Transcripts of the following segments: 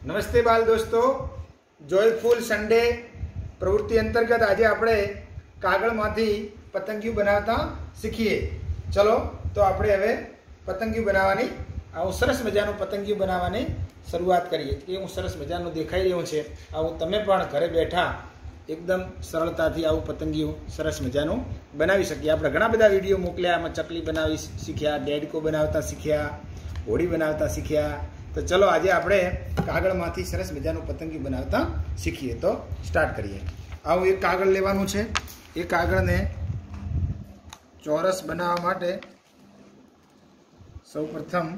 નમસ્તે બાલ દોસ્તો. જોયફુલ સન્ડે પ્રવૃત્તિ અંતર્ગત આજે આપણે કાગળમાંથી પતંગિયું બનાવતા શીખીએ. ચલો, તો આપણે હવે પતંગિયું બનાવવાની આવું સરસ મજાનું પતંગિયું બનાવવાની શરૂઆત કરીએ. કે હું સરસ મજાનું દેખાઈ રહ્યું છે. આવું તમે પણ ઘરે બેઠા એકદમ સરળતાથી આવું પતંગિયું સરસ મજાનું બનાવી શકીએ. આપણે ઘણા બધા વીડિયો મોકલ્યા. આમાં ચકલી બનાવી શીખ્યા, ડેડકો બનાવતા શીખ્યા, હોડી બનાવતા શીખ્યા તો ચલો આજે આપણે કાગળમાંથી સરસ મજાનું પતંગી બનાવતા શીખીએ. તો સ્ટાર્ટ કરીએ. આવું એક કાગળ લેવાનું છે. એ કાગળને ચોરસ બનાવવા માટે સૌ પ્રથમ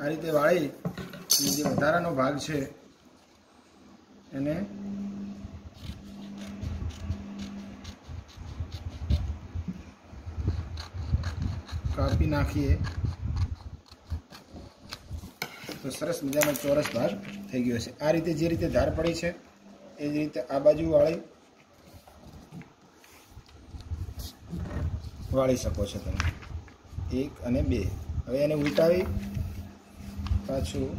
આ રીતે વાળી જે વધારાનો ભાગ છે એને કાપી નાખીએ. તો સરસ મજાનો ચોરસ ભાગ થઈ ગયો છે. આ રીતે જે રીતે ધાર પડી છે, એ જ રીતે આ બાજુ વાળી વાળી શકો છો તમે. એક અને બે. હવે એને ઉલટાવી પાછું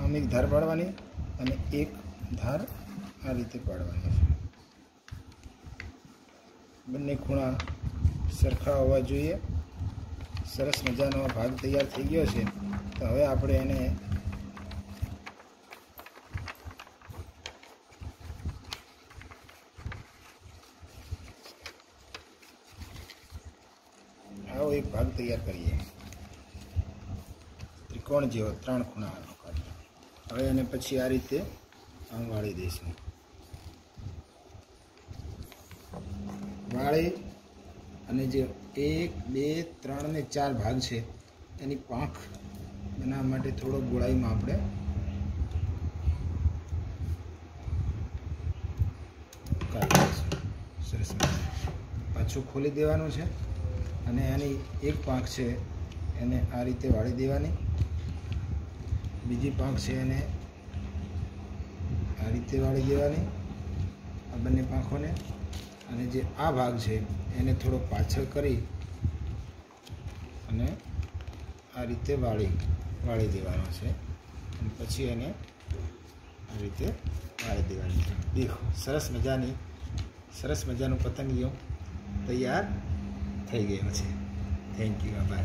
આમ એક ધાર પાડવાની અને એક ધાર આ રીતે પાડવાની છે. બંને ખૂણા સરખા હોવા જોઈએ. સરસ મજાનો ભાગ તૈયાર થઈ ગયો છે. તો હવે આપણે એને આવો એક ભાગ તૈયાર કરીએ. ત્રિકોણ જેવો ત્રણ ખૂણા હવે એને પછી આ રીતે આમ દઈશું. વાળી અને જે એક, બે, ત્રણ ને ચાર ભાગ છે, એની પાંખ બનાવવા માટે થોડો ગોળાઈમાં આપણે સરસ પાછું ખોલી દેવાનું છે અને એની એક પાંખ છે એને આ રીતે વાળી દેવાની. બીજી પાંખ છે એને આ રીતે વાળી દેવાની, આ બંને પાંખોને. અને જે આ ભાગ છે, એને થોડો પાછળ કરી અને આ રીતે વાળી વાળી દેવાનો છે. અને પછી એને આ રીતે વાળી દેવાની છે. દેખો, સરસ મજાની, સરસ મજાનું પતંગિયો તૈયાર થઈ ગયો છે. થેન્ક યુ આભાર.